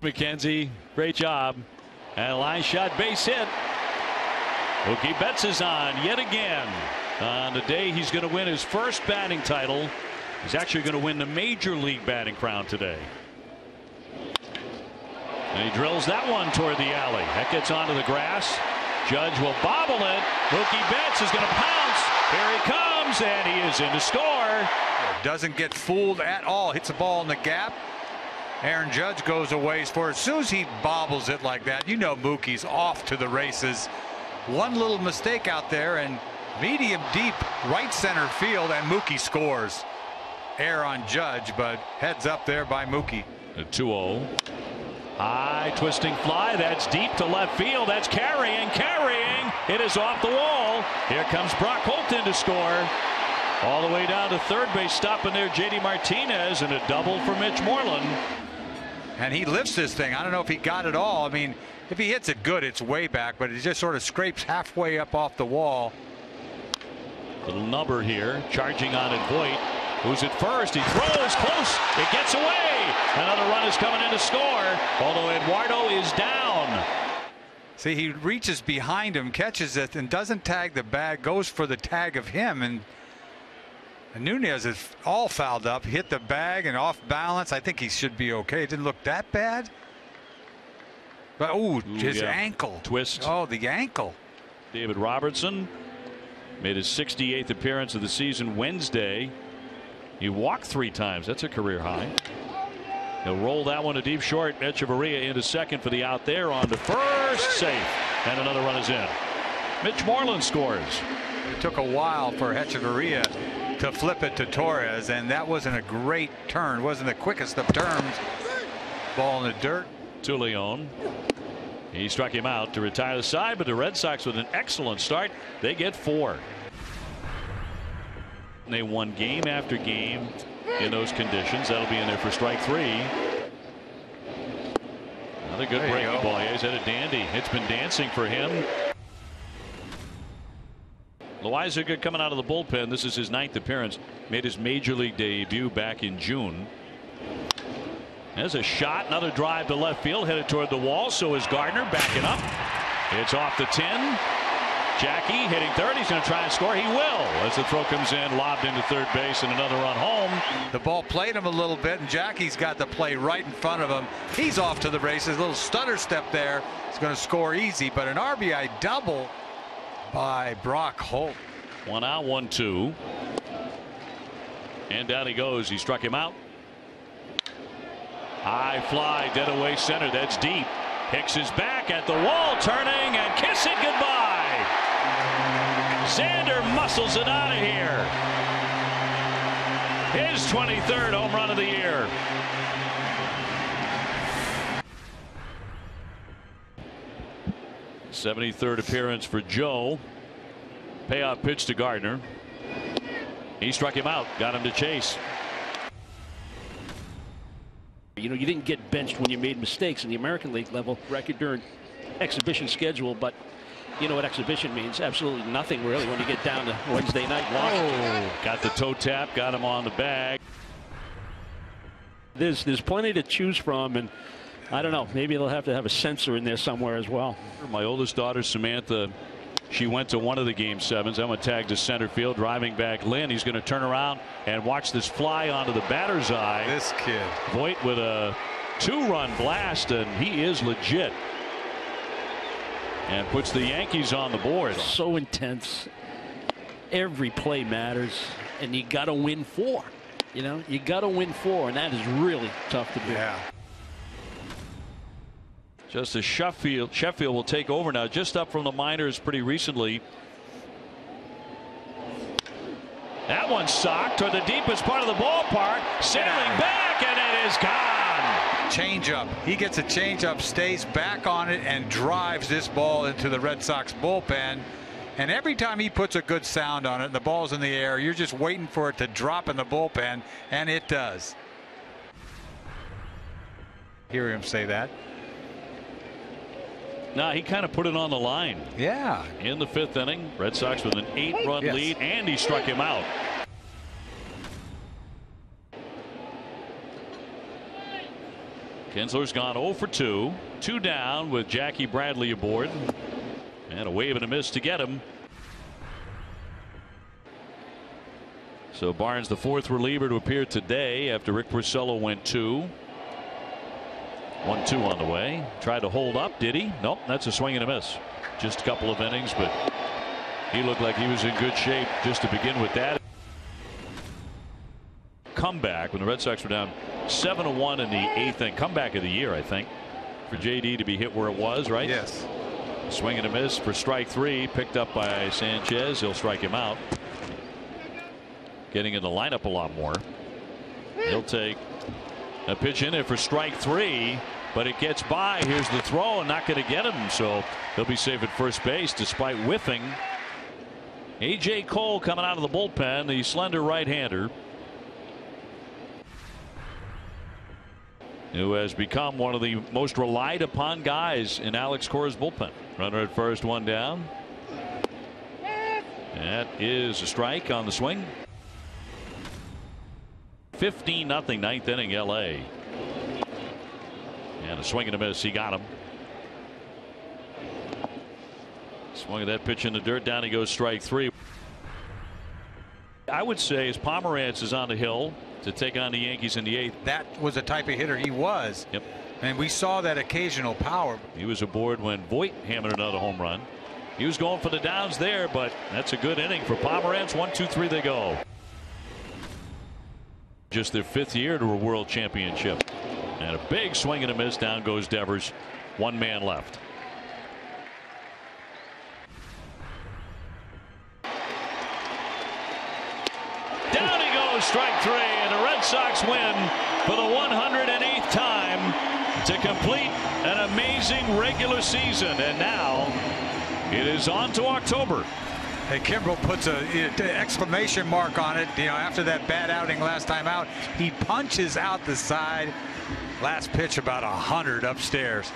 McKenzie, great job. And a line shot base hit. Mookie Betts is on yet again. On the day he's going to win his first batting title. He's actually going to win the major league batting crown today. And he drills that one toward the alley. That gets onto the grass. Judge will bobble it. Mookie Betts is going to pounce. Here he comes, and he is in to score. Doesn't get fooled at all. Hits the ball in the gap. Aaron Judge goes a ways for. As soon as he bobbles it like that, you know Mookie's off to the races. One little mistake out there, and medium deep right center field, and Mookie scores. Air on Judge, but heads up there by Mookie. A 2-0. High twisting fly. That's deep to left field. That's carrying, carrying. It is off the wall. Here comes Brock Holt in to score. All the way down to third base, stopping there, JD Martinez, and a double for Mitch Moreland. And he lifts this thing. I don't know if he got it all. I mean, if he hits it good, it's way back, but it just sort of scrapes halfway up off the wall. Little number here, charging on it, Voit. Who's at first? He throws close. It gets away. Another run is coming in to score. Although Eduardo is down. See, he reaches behind him, catches it, and doesn't tag the bag. Goes for the tag of him, and Nunez is all fouled up. Hit the bag and off balance. I think he should be okay. It didn't look that bad. But ooh, his yeah. ankle Twist. Oh, the ankle. David Robertson made his 68th appearance of the season Wednesday. He walked three times. That's a career high. He'll roll that one to deep short. Hechavarria into second for the out there on the first safe. And another run is in. Mitch Moreland scores. It took a while for Hechavarria to flip it to Torres, and that wasn't a great turn. Wasn't the quickest of turns. Ball in the dirt. To Leon. He struck him out to retire the side, but the Red Sox with an excellent start. They get four. They won game after game in those conditions. That'll be in there for strike three. Another good breaking go. ball. Yeah, he's had a dandy. It's been dancing for him. Loaisiga coming out of the bullpen. This is his ninth appearance. Made his major league debut back in June. There's a shot. Another drive to left field. Headed toward the wall. So is Gardner backing up. It's off the 10. Jackie hitting third. He's going to try and score. He will as the throw comes in, lobbed into third base, and another run home. The ball played him a little bit, and Jackie's got the play right in front of him. He's off to the races. A little stutter step there. He's going to score easy, but an RBI double by Brock Holt. One out, one two. And down he goes. He struck him out. High fly, dead away center. That's deep. Hicks is back at the wall, turning and kissing goodbye. Xander muscles it out of here. His 23rd home run of the year. Seventy-third appearance for Joe. Payoff pitch to Gardner. He struck him out, got him to chase. You know, you didn't get benched when you made mistakes in the American League level record during exhibition schedule, but you know what exhibition means? Absolutely nothing really when you get down to Wednesday night Washington. Oh, got the toe tap, got him on the bag. There's there's plenty to choose from, and I don't know. Maybe they'll have to have a sensor in there somewhere as well. My oldest daughter Samantha she went to one of the game sevens. Emma tagged to tag to center field, driving back Lynn. He's going to turn around and watch this fly onto the batter's eye. This kid. Voit with a two run blast, and he is legit. And puts the Yankees on the board. So intense. Every play matters, and you got to win four. You know, you got to win four, and that is really tough to do. Yeah. Justus Sheffield, Sheffield will take over now, just up from the minors pretty recently. That one socked toward the deepest part of the ballpark, sailing back, and it is gone. Changeup. He gets a changeup, stays back on it, and drives this ball into the Red Sox bullpen. And every time he puts a good sound on it, and the ball's in the air, you're just waiting for it to drop in the bullpen, and it does. Hear him say that. No, he kind of put it on the line. Yeah. In the fifth inning, Red Sox with an eight run yes. lead, and he struck him out. Kinsler's gone 0 for 2. Two down with Jackie Bradley aboard. And a wave and a miss to get him. So Barnes, the fourth reliever to appear today after Rick Porcello went two. One two on the way. Tried to hold up, did he? Nope, that's a swing and a miss. Just a couple of innings, but he looked like he was in good shape just to begin with that. Comeback when the Red Sox were down 7 to 1 in the eighth inning. Comeback of the year, I think, for JD to be hit where it was, right? Yes. Swing and a miss for strike three, picked up by Sanchez. He'll strike him out. Getting in the lineup a lot more. He'll take a pitch in there for strike three, but it gets by. Here's the throw and not going to get him. So he'll be safe at first base despite whiffing. A.J. Cole coming out of the bullpen, the slender right hander. Who has become one of the most relied upon guys in Alex Cora's bullpen. Runner at first, one down. That is a strike on the swing. 15 nothing ninth inning LA. And a swing and a miss. He got him. Swung at that pitch in the dirt. Down he goes strike three. I would say as Pomeranz is on the hill to take on the Yankees in the eighth. That was the type of hitter he was. Yep. And we saw that occasional power. He was aboard when Voit hammered another home run. He was going for the downs there, but that's a good inning for Pomeranz. One, two, three, they go. Just their fifth year to a world championship. And a big swing and a miss. Down goes Devers. One man left. Down he goes, strike three, and the Red Sox win for the 108th time to complete an amazing regular season. And now it is on to October. Hey, Kimbrel puts a exclamation mark on it. You know, after that bad outing last time out, he punches out the side. Last pitch about a hundred upstairs.